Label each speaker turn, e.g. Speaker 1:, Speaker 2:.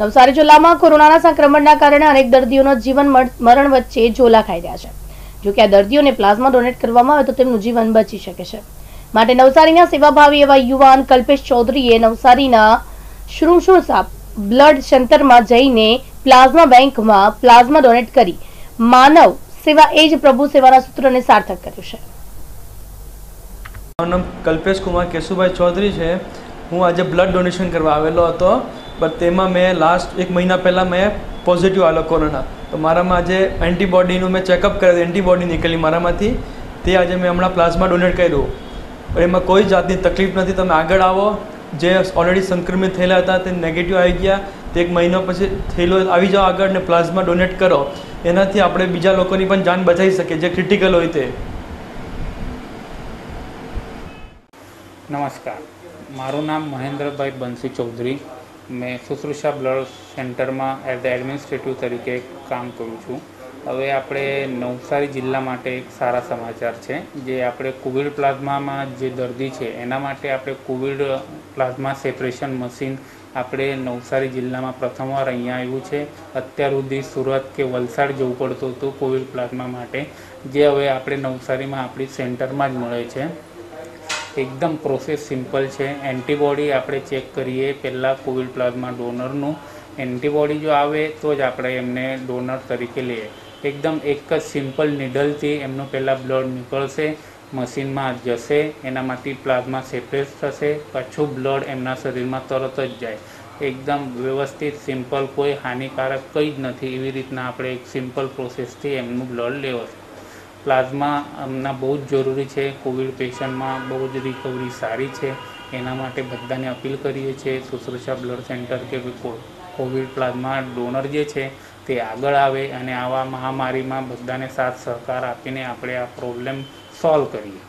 Speaker 1: નવસારી જિલ્લામાં કોરોનાના સંક્રમણના કારણે અનેક દર્દીઓનો જીવન મરણ વચ્ચે ઝોલા ખાઈ રહ્યા છે. જો કે આ દર્દીઓને પ્લાઝમા ડોનેટ કરવામાં આવે તો તેમનું જીવન બચી શકે છે. માટે નવસારીના સેવાભાવી એવા યુવાન કલ્પેશ ચૌધરીએ નવસારીના શૃંશુસા બ્લડ સેન્ટરમાં જઈને પ્લાઝમા બેંકમાં પ્લાઝમા ડોનેટ કરી માનવ સેવા, એ જ પ્રભુ સેવાના સૂત્રને સાર્થક કર્યું છે.
Speaker 2: મારું નામ કલ્પેશ કુમાર કેશુભાઈ ચૌધરી છે. હું આજે બ્લડ ડોનેશન કરવા આવેલો હતો. બટ તેમાં મેં લાસ્ટ એક મહિના પહેલાં મેં પોઝિટિવ આવેલો કોરોના. તો મારામાં આજે એન્ટીબોડીનું મેં ચેકઅપ કર્યું એન્ટીબોડી નીકળી મારામાંથી. તે આજે મેં હમણાં પ્લાઝમા ડોનેટ કર્યું. પણ એમાં કોઈ જાતની તકલીફ નથી. તમે આગળ આવો. જે ઓલરેડી સંક્રમિત થયેલા હતા, તે નેગેટિવ આવી ગયા. તે એક મહિનો પછી થયેલો આવી જાઓ આગળ ને પ્લાઝમા ડોનેટ કરો. એનાથી આપણે બીજા લોકોની પણ જાન બચાવી શકીએ, જે ક્રિટિકલ હોય તે.
Speaker 3: નમસ્કાર. મારું નામ મહેન્દ્રભાઈ બંસી ચૌધરી. મેં શુશ્રુષા બ્લડ સેન્ટરમાં એઝ ધ એડમિનિસ્ટ્રેટિવ તરીકે કામ કરું છું. હવે આપણે નવસારી જિલ્લા માટે એક સારા સમાચાર છે, જે આપણે કોવિડ પ્લાઝમામાં જે દર્દી છે, એના માટે આપણે કોવિડ પ્લાઝમા સેપરેશન મશીન આપણે નવસારી જિલ્લામાં પ્રથમવાર અહીંયા આવ્યું છે. અત્યાર સુધી સુરત કે વલસાડ જવું પડતું હતું કોવિડ પ્લાઝમા માટે, જે હવે આપણે નવસારીમાં આપણી સેન્ટરમાં જ મળે છે. એકદમ પ્રોસેસ સિમ્પલ છે. એન્ટીબોડી આપણે ચેક કરીએ પહેલાં કોવિડ પ્લાઝમા ડોનરનું એન્ટીબોડી જો આવે તો જ આપણે એમને ડોનર તરીકે લઈએ. એકદમ એક જ સિમ્પલ નીડલથી એમનું પહેલાં બ્લડ નીકળશે મશીનમાં જશે, એનામાંથી પ્લાઝમા સેપરેટ થશે, પાછું બ્લડ એમના શરીરમાં તરત જ જાય. એકદમ વ્યવસ્થિત સિમ્પલ કોઈ હાનિકારક કંઈ જ નથી. એવી રીતના આપણે એક સિમ્પલ પ્રોસેસથી એમનું બ્લડ લેવાશે પ્લાઝમા હમણાં બહુ જ જરૂરી છે. કોવિડ પેશન્ટમાં બહુ જ રિકવરી સારી છે. એના માટે બધાને અપીલ કરીએ છીએ, શુશ્રુષા બ્લડ સેન્ટર કે કોવિડ પ્લાઝમા ડોનર જે છે, તે આગળ આવે અને આવા મહામારીમાં બધાને સાથ સહકાર આપીને આપણે આ પ્રોબ્લેમ સોલ્વ કરીએ.